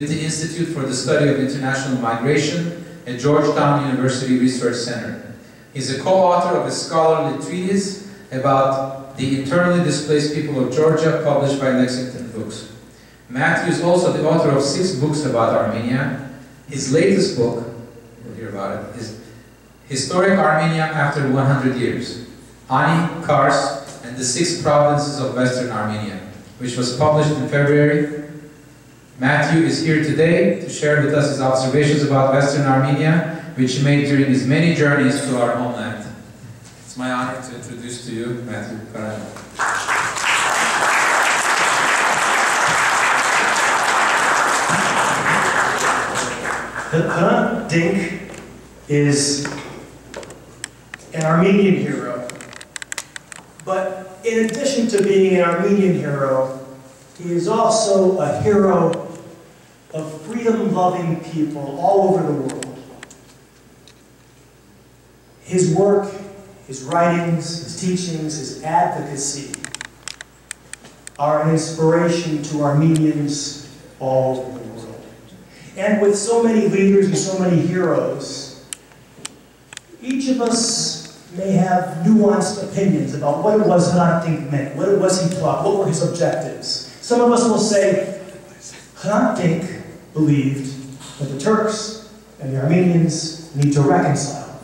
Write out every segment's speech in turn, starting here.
the Institute for the Study of International Migration at Georgetown University Research Center. He's a co-author of a scholarly treatise about the internally displaced people of Georgia published by Lexington Books. Matthew is also the author of six books about Armenia. His latest book, we'll hear about it, is Historic Armenia After 100 Years, Ani, Kars, and the Six Provinces of Western Armenia, which was published in February Matthew is here today to share with us his observations about Western Armenia, which he made during his many journeys to our homeland. It's my honor to introduce to you Matthew Karanian. Hrant Dink is an Armenian hero. But in addition to being an Armenian hero, he is also a hero of freedom-loving people all over the world. His work, his writings, his teachings, his advocacy are an inspiration to Armenians all over the world. And with so many leaders and so many heroes, each of us may have nuanced opinions about what it was Hrant meant, what it was he taught, what were his objectives. Some of us will say, Hrant believed that the Turks and the Armenians need to reconcile.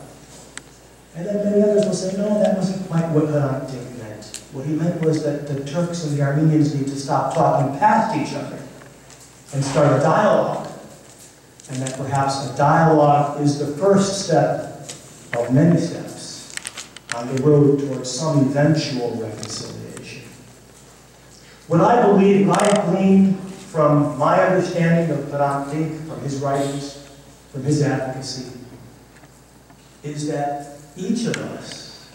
And then many others will say, no, that wasn't quite what uh, Hrant Dink meant. What he meant was that the Turks and the Armenians need to stop talking past each other and start a dialogue. And that perhaps a dialogue is the first step of many steps on the road towards some eventual reconciliation. What I believe, have gleaned from my understanding of Dink, from his writings, from his advocacy, is that each of us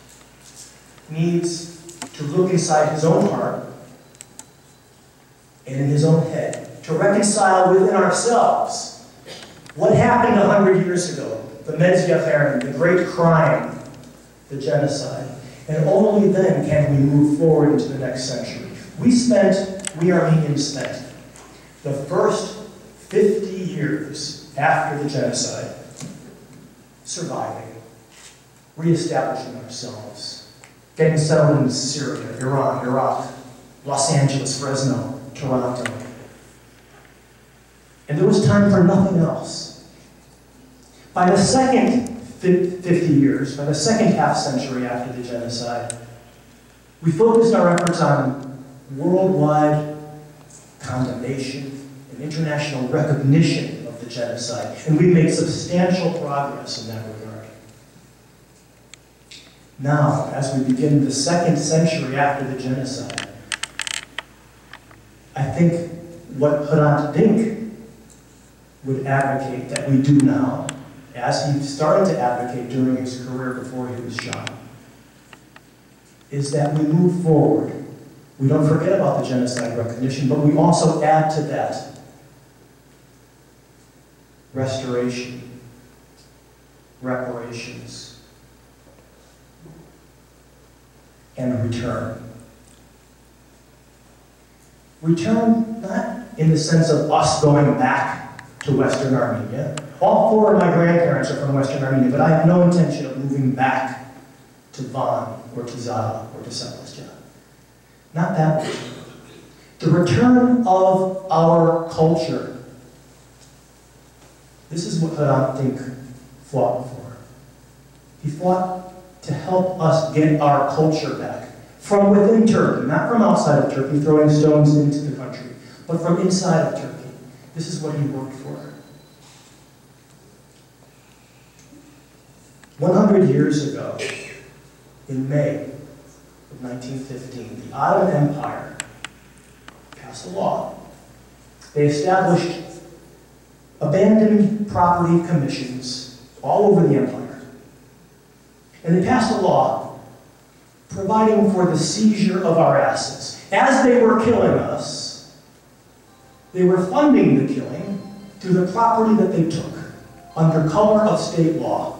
needs to look inside his own heart and in his own head to reconcile within ourselves what happened a hundred years ago, the Medz Yeghern the great crime, the genocide. And only then can we move forward into the next century. We spent, we Armenians spent, the first 50 years after the genocide surviving, reestablishing ourselves, getting settled in Syria, Iran, Iraq, Los Angeles, Fresno, Toronto. And there was time for nothing else. By the second 50 years, by the second half century after the genocide, we focused our efforts on worldwide condemnation and international recognition of the genocide, and we've made substantial progress in that regard. Now, as we begin the second century after the genocide, I think what Hrant Dink would advocate that we do now, as he started to advocate during his career before he was shot, is that we move forward we don't forget about the genocide recognition, but we also add to that restoration, reparations, and return. Return not in the sense of us going back to Western Armenia. All four of my grandparents are from Western Armenia, but I have no intention of moving back to Van or to Zara or to Sebastia. Not that way. The return of our culture. This is what Hrant Dink fought for. He fought to help us get our culture back. From within Turkey, not from outside of Turkey, throwing stones into the country, but from inside of Turkey. This is what he worked for. 100 years ago, in May, of 1915, the Ottoman Empire passed a law. They established abandoned property commissions all over the empire. And they passed a law providing for the seizure of our assets. As they were killing us, they were funding the killing through the property that they took under color of state law.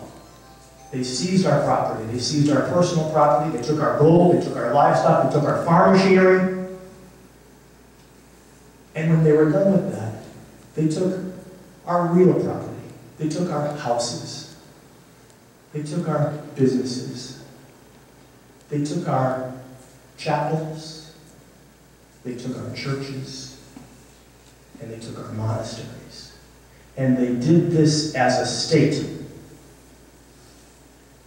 They seized our property. They seized our personal property. They took our gold. They took our livestock. They took our farm machinery. And when they were done with that, They took our real property. They took our houses. They took our businesses. They took our chapels. They took our churches. And they took our monasteries. And they did this as a state.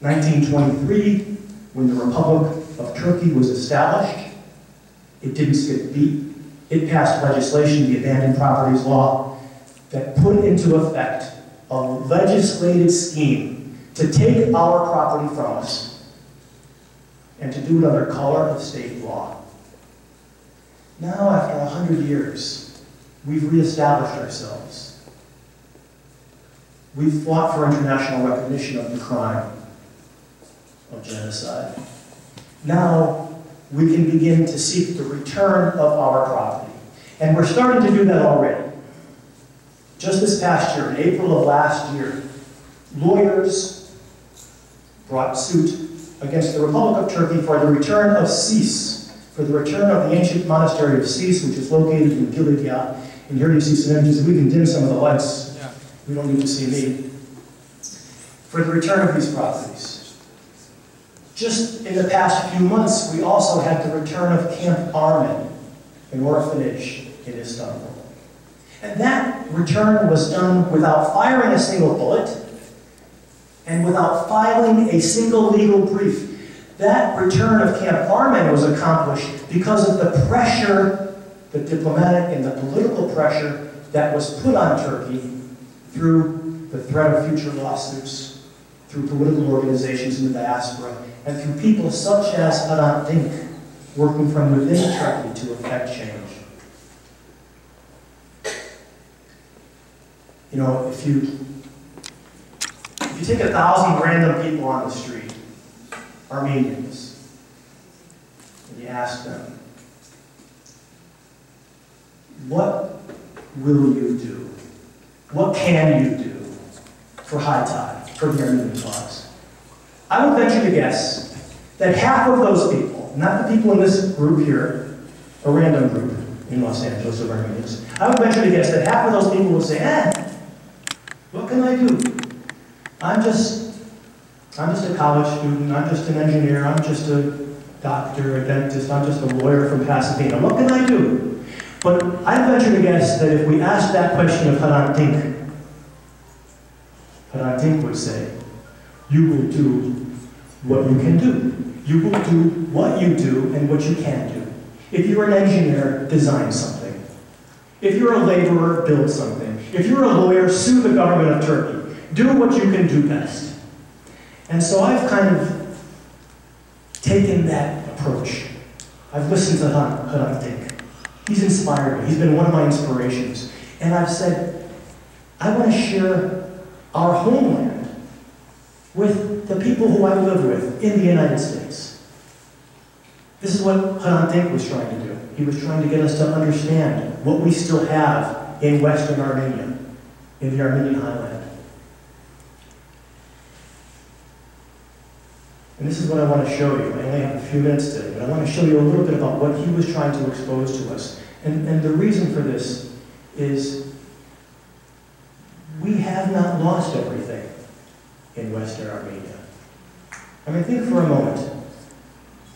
1923, when the Republic of Turkey was established, it didn't skip a beat. It passed legislation, the Abandoned Properties Law, that put into effect a legislated scheme to take our property from us and to do it under color of state law. Now, after a hundred years, we've reestablished ourselves. We've fought for international recognition of the crime of genocide. Now, we can begin to seek the return of our property. And we're starting to do that already. Just this past year, in April of last year, lawyers brought suit against the Republic of Turkey for the return of Sis, for the return of the ancient monastery of Sis, which is located in Kilikya. And here you see some images. We can dim some of the lights. Yeah. We don't need to see me. For the return of these properties. Just in the past few months, we also had the return of Camp Armen, an orphanage in Istanbul. And that return was done without firing a single bullet and without filing a single legal brief. That return of Camp Armen was accomplished because of the pressure, the diplomatic and the political pressure that was put on Turkey through the threat of future lawsuits, through political organizations in the diaspora, and through people such as Hrant Dink working from within Turkey to effect change. You know, if you if you take a thousand random people on the street, Armenians, and you ask them, what will you do? What can you do for Hai Tahd, Armenian cause? I would venture to guess that half of those people, not the people in this group here, a random group in Los Angeles of Armenians, I would venture to guess that half of those people will say, eh, what can I do? I'm just, I'm just a college student, I'm just an engineer, I'm just a doctor, a dentist, I'm just a lawyer from Pasadena. What can I do? But I would venture to guess that if we ask that question of Hrant Dink, Hrant Dink would say, you will do what you can do. You will do what you do and what you can do. If you're an engineer, design something. If you're a laborer, build something. If you're a lawyer, sue the government of Turkey. Do what you can do best. And so I've kind of taken that approach. I've listened to Hrant Dink. He's inspired me. He's been one of my inspirations. And I've said, I want to share our homeland with the people who I live with in the United States. This is what Hrant Dink was trying to do. He was trying to get us to understand what we still have in Western Armenia, in the Armenian highland. And this is what I want to show you. I only have a few minutes today, but I want to show you a little bit about what he was trying to expose to us. And, and the reason for this is we have not lost everything in Western Armenia. I mean, think for a moment.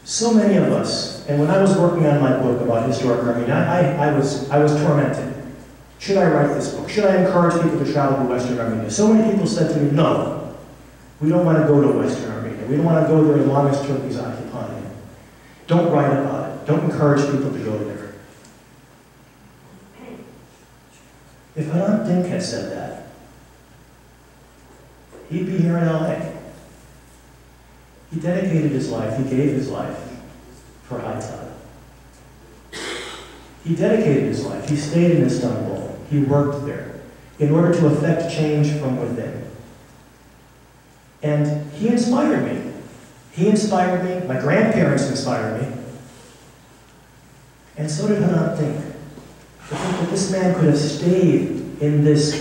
So many of us, and when I was working on my book about historic Armenia, I, I, was, I was tormented. Should I write this book? Should I encourage people to travel to Western Armenia? So many people said to me, no, we don't want to go to Western Armenia. We don't want to go there as long as Turkey's occupying it. Don't write about it. Don't encourage people to go there. If Hrant Dink had said that, he'd be here in LA. He dedicated his life, he gave his life for Hai Tahd. He dedicated his life, he stayed in Istanbul, he worked there in order to effect change from within. And he inspired me. He inspired me, my grandparents inspired me, and so did Hrant Dink. To think that this man could have stayed in this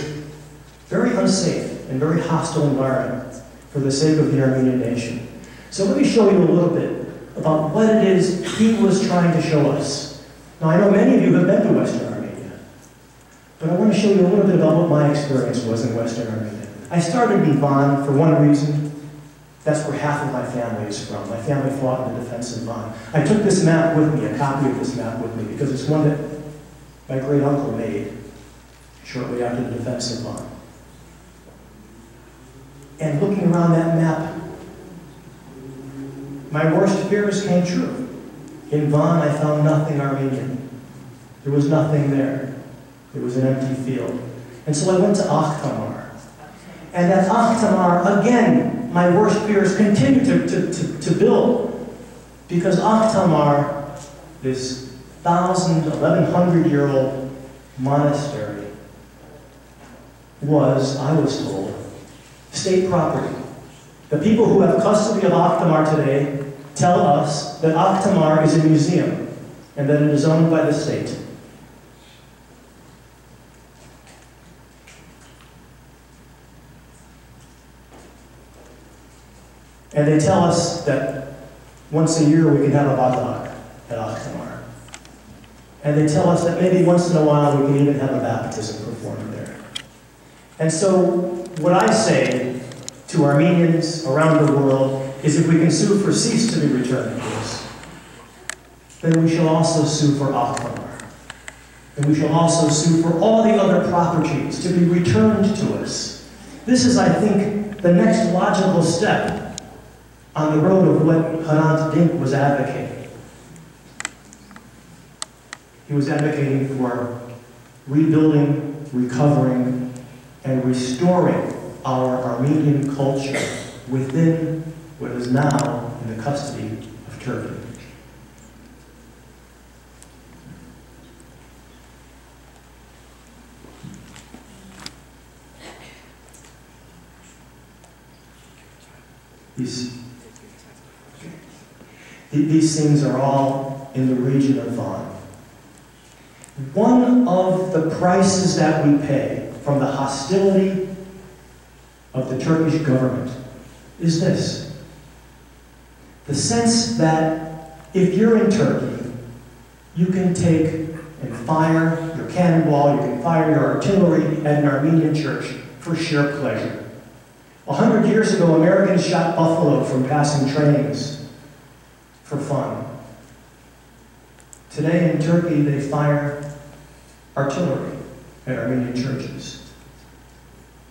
very unsafe and very hostile environment for the sake of the Armenian nation. So let me show you a little bit about what it is he was trying to show us. Now, I know many of you have been to Western Armenia, But I want to show you a little bit about what my experience was in Western Armenia. I started in Van for one reason. That's where half of my family is from. My family fought in the defense of Van. I took this map with me, a copy of this map with me, because it's one that my great uncle made shortly after the defense of Van. And looking around that map, my worst fears came true. In Van, I found nothing Armenian. There was nothing there. It was an empty field. And so I went to Akhtamar. And at Akhtamar, again, my worst fears continued to, to, to, to build. Because Akhtamar, this thousand, eleven hundred year old monastery, was, I was told, state property. The people who have custody of Akhtamar today tell us that Akhtamar is a museum and that it is owned by the state. And they tell us that once a year we can have a badarak at Akhtamar. And they tell us that maybe once in a while we can even have a baptism performed there. And so what I say to Armenians around the world is if we can sue for Sis to be returned to us, then we shall also sue for Akhtamar. And we shall also sue for all the other properties to be returned to us. This is, I think, the next logical step on the road of what Hrant Dink was advocating. He was advocating for rebuilding, recovering, and restoring our Armenian culture within what is now in the custody of Turkey. These these things are all in the region of Van. One of the prices that we pay from the hostility of the Turkish government is this. The sense that if you're in Turkey, you can take and fire your cannonball, you can fire your artillery at an Armenian church for sheer pleasure. A hundred years ago, Americans shot buffalo from passing trains for fun. Today in Turkey, they fire artillery at Armenian churches.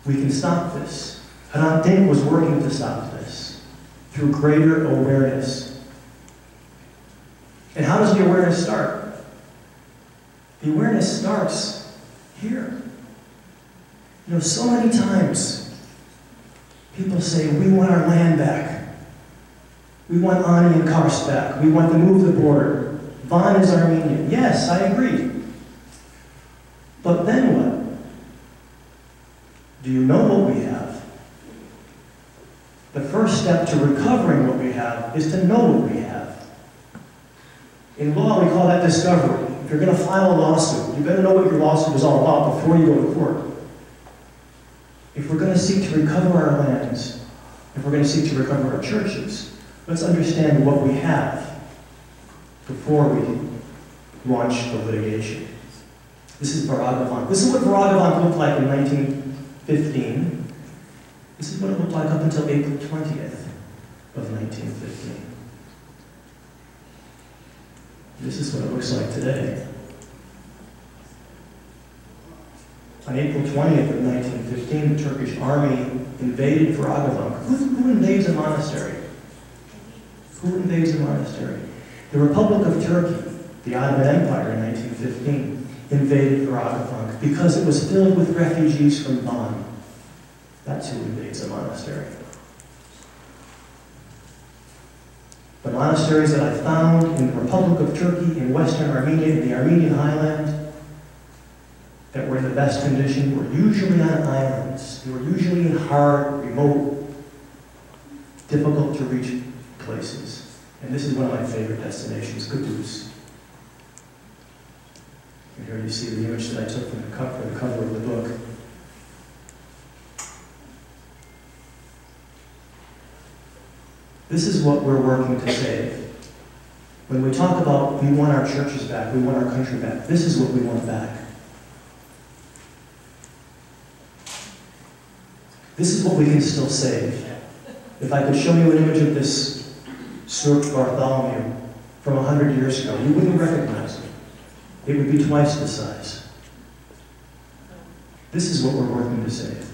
We can stop this. Hrant was working to stop this through greater awareness. And how does the awareness start? The awareness starts here. You know, so many times people say, we want our land back. We want Ani and Kars back. We want to move the border. Van is Armenian. Yes, I agree. But then what? Do you know what we have? The first step to recovering what we have is to know what we have. In law, we call that discovery. If you're going to file a lawsuit, you better know what your lawsuit is all about before you go to court. If we're going to seek to recover our lands, if we're going to seek to recover our churches, Let's understand what we have before we launch the litigation. This is Varagavank. This is what Varagavank looked like in 1915. This is what it looked like up until April 20th of 1915. This is what it looks like today. On April 20th of 1915, the Turkish army invaded Varagavank. Who, who invades a monastery? Who invades a monastery? The Republic of Turkey, the Ottoman Empire in 1915, invaded Varagavank because it was filled with refugees from Van. That's who invades a monastery. The monasteries that I found in the Republic of Turkey, in Western Armenia, in the Armenian highland, that were in the best condition were usually on islands. They were usually in hard, remote, difficult to reach places. And this is one of my favorite destinations, Kudus. And here you see the image that I took from the cover, the cover of the book. This is what we're working to save. When we talk about we want our churches back, we want our country back, this is what we want back. This is what we can still save. If I could show you an image of this Surp Bartholomew from 100 years ago, you wouldn't recognize it. It would be twice the size. This is what we're working to save.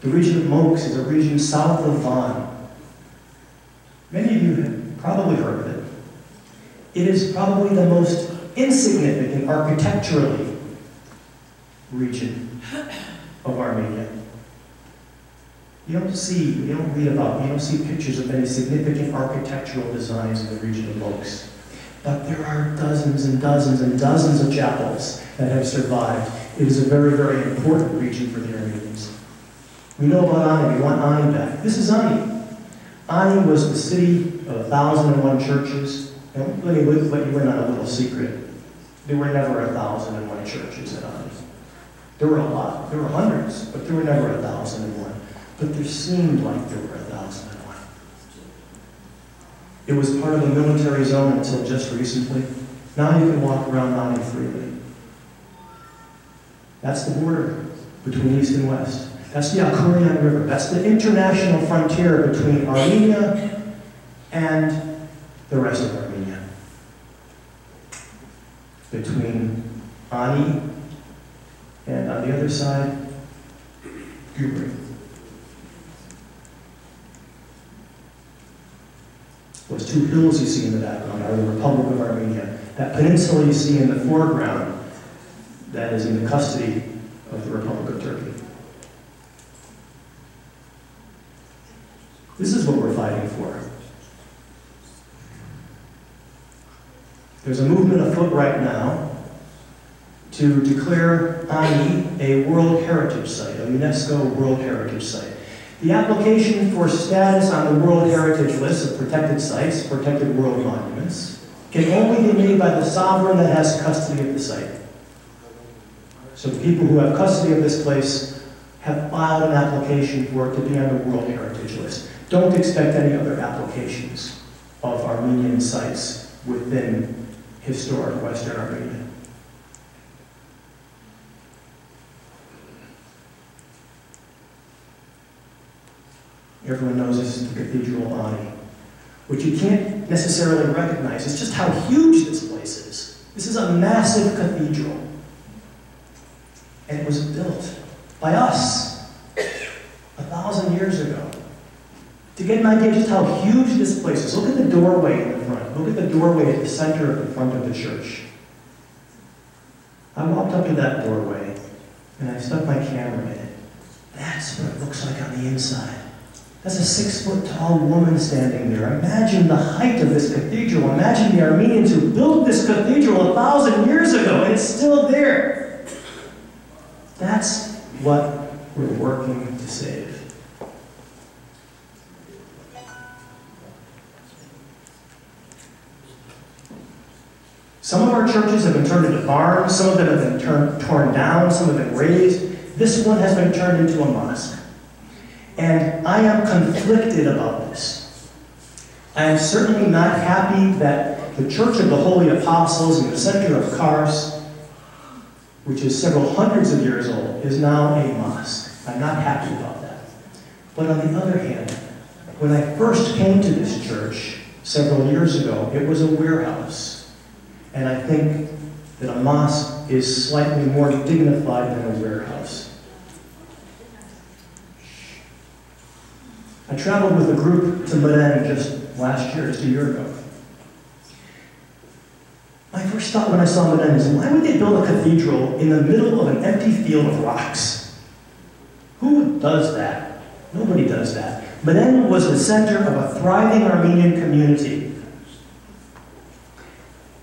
The region of Moaks is a region south of Van. Many of you have probably heard of it. It is probably the most insignificant architecturally region of Armenia. You don't see, you don't read about, you don't see pictures of any significant architectural designs in the region of Moaks. But there are dozens and dozens and dozens of chapels that have survived. It is a very, very important region for the Armenians. We know about Ani. We want Ani back. This is Ani. Ani was the city of a thousand and one churches. And let me let you in on a little secret. There were never a thousand and one churches at Ani. There were a lot. There were hundreds, but there were never a thousand and one. But there seemed like there were a thousand and one. It was part of a military zone until just recently. Now you can walk around Ani freely. That's the border between East and West. That's the Akhurian River. That's the international frontier between Armenia and the rest of Armenia. Between Ani and on the other side, Gubri. Those two hills you see in the background are the Republic of Armenia. That peninsula you see in the foreground, that is in the custody of the Republic of Turkey. This is what we're fighting for. There's a movement afoot right now to declare Ani a World Heritage Site, a UNESCO World Heritage Site. The application for status on the World Heritage List of protected sites, protected world monuments, can only be made by the sovereign that has custody of the site. So the people who have custody of this place have filed an application for it to be on the World Heritage List. Don't expect any other applications of Armenian sites within historic Western Armenia. Everyone knows this is the Cathedral Ani, which you can't necessarily recognize. It's just how huge this place is. This is a massive cathedral. And it was built by us a thousand years ago. To get an idea just how huge this place is, look at the doorway in the front. Look at the doorway at the center of the front of the church. I walked up to that doorway and I stuck my camera in it. That's what it looks like on the inside. That's a six foot tall woman standing there. Imagine the height of this cathedral. Imagine the Armenians who built this cathedral a thousand years ago and it's still there. That's what we're working to save. Some of our churches have been turned into barns, some of them have been torn down, some have been razed. This one has been turned into a mosque. And I am conflicted about this. I am certainly not happy that the Church of the Holy Apostles in the center of Kars, which is several hundreds of years old, is now a mosque. I'm not happy about that. But on the other hand, when I first came to this church several years ago, it was a warehouse. And I think that a mosque is slightly more dignified than a warehouse. I traveled with a group to Mren just last year, just a year ago. My first thought when I saw Mren is, why would they build a cathedral in the middle of an empty field of rocks? Who does that? Nobody does that. Mren was the center of a thriving Armenian community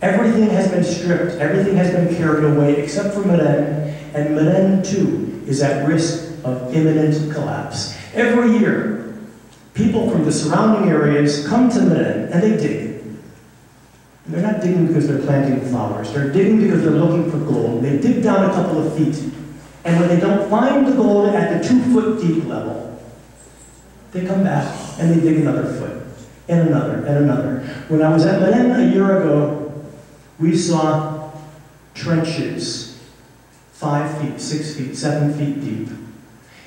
Everything has been stripped, everything has been carried away except for Mren, and Mren too is at risk of imminent collapse. Every year, people from the surrounding areas come to Mren and they dig. And they're not digging because they're planting flowers, they're digging because they're looking for gold. They dig down a couple of feet, and when they don't find the gold at the two foot deep level, they come back and they dig another foot, and another, and another. When I was at Mren a year ago, we saw trenches five feet, six feet, seven feet deep.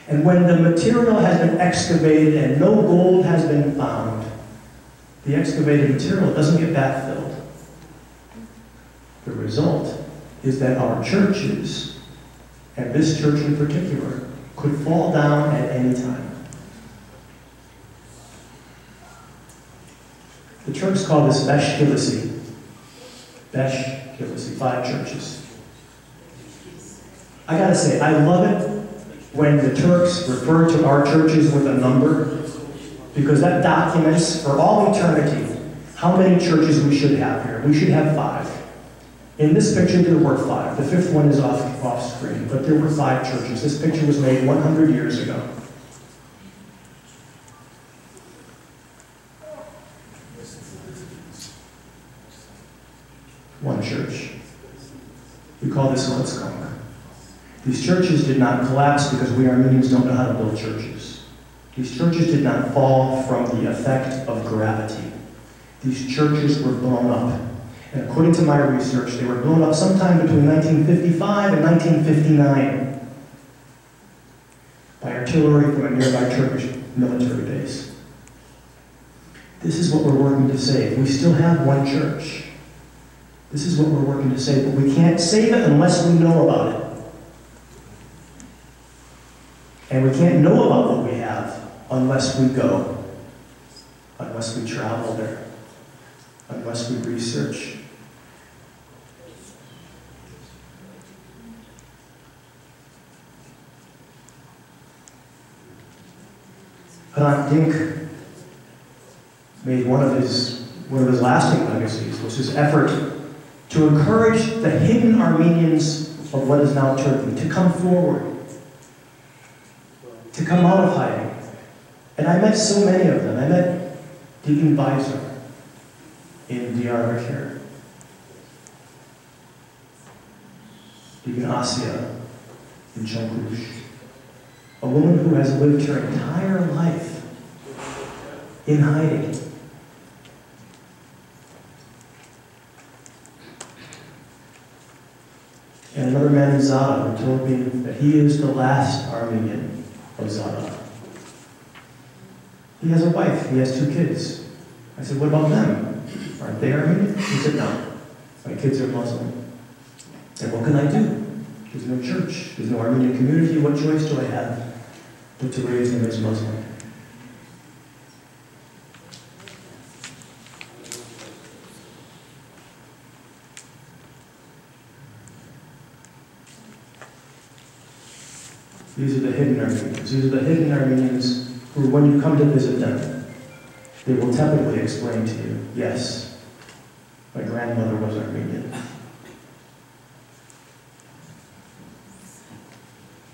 And when the material has been excavated and no gold has been found, the excavated material doesn't get backfilled. The result is that our churches, and this church in particular, could fall down at any time. The Turks call this Besh Kilisi. Besh five churches. I gotta say, I love it when the Turks refer to our churches with a number, because that documents for all eternity how many churches we should have here. We should have five. In this picture, there were five. The fifth one is off, off screen, but there were five churches. This picture was made 100 years ago. One church. We call this Litzkong. These churches did not collapse because we Armenians don't know how to build churches. These churches did not fall from the effect of gravity. These churches were blown up. And according to my research, they were blown up sometime between 1955 and 1959 by artillery from a nearby Turkish military base. This is what we're working to save. We still have one church. This is what we're working to save, but we can't save it unless we know about it. And we can't know about what we have unless we go, unless we travel there, unless we research. Hrant Dink made one of his one of his lasting legacies was his effort to encourage the hidden Armenians of what is now Turkey to come forward, to come out of hiding. And I met so many of them. I met Deacon Beiser in Diyarbakir, Deacon Asya in Changrush, a woman who has lived her entire life in hiding. And another man in Zara who told me that he is the last Armenian Zara. He has a wife, he has two kids. I said, What about them? Aren't they Armenian? He said, No. My kids are Muslim. And what can I do? There's no church, there's no Armenian community. What choice do I have but to raise them as Muslim? These are the hidden Armenians. Are the hidden Armenians who, when you come to visit them, they will tepidly explain to you, yes, my grandmother was Armenian.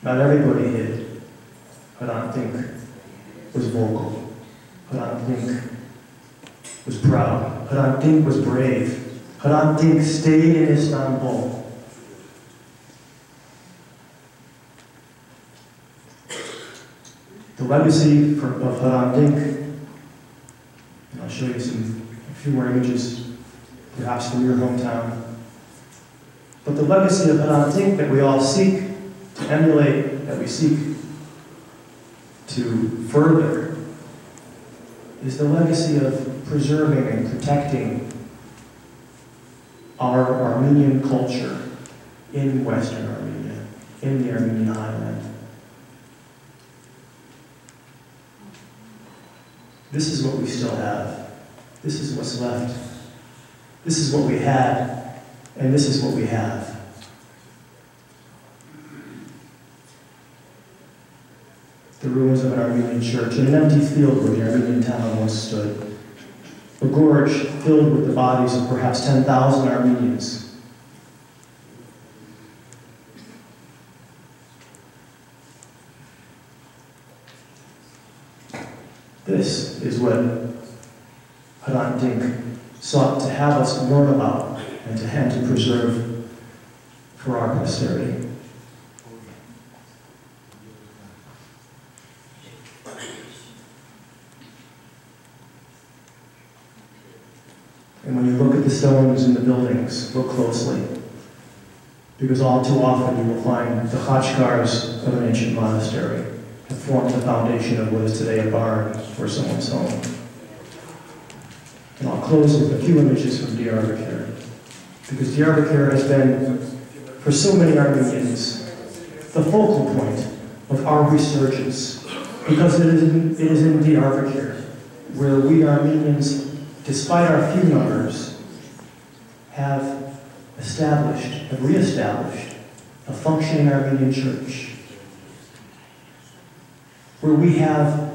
Not everybody hid. Hrant Dink was vocal. Hrant Dink was proud. Hrant Dink was brave. Hrant Dink stayed in Istanbul. The legacy of Hrant Dink, and I'll show you some, a few more images, perhaps from your hometown. But the legacy of Hrant Dink that we all seek to emulate, that we seek to further, is the legacy of preserving and protecting our Armenian culture in Western Armenia, in the Armenian highland. This is what we still have. This is what's left. This is what we had, and this is what we have. The ruins of an Armenian church in an empty field where the Armenian town once stood. A gorge filled with the bodies of perhaps 10,000 Armenians. This is what Hrant Dink sought to have us learn about and to, and to preserve for our posterity. And when you look at the stones in the buildings, look closely. because all too often you will find the Khachkars of an ancient monastery have formed the foundation of what is today a barn for someone's home. And I'll close with a few images from Diyarbakir, because Diyarbakir has been, for so many Armenians, the focal point of our resurgence, because it is in, it is in Diyarbakir where we Armenians, despite our few numbers, have established, have reestablished a functioning Armenian church, where we have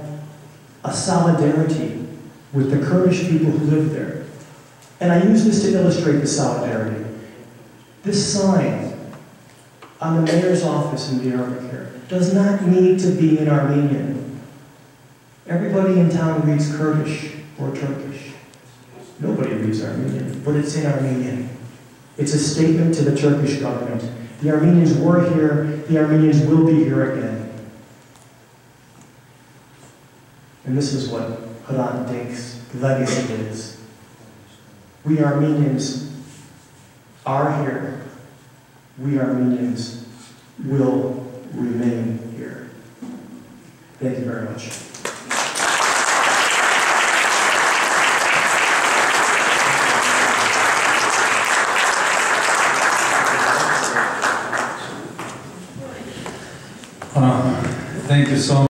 a solidarity with the Kurdish people who live there. And I use this to illustrate the solidarity. This sign on the mayor's office in Diyarbakir does not need to be in Armenian. Everybody in town reads Kurdish or Turkish. Nobody reads Armenian, but it's in Armenian. It's a statement to the Turkish government. The Armenians were here, the Armenians will be here again. And this is what Hrant Dink's legacy is. We Armenians are here. We Armenians will remain here. Thank you very much. Uh, Thank you so much.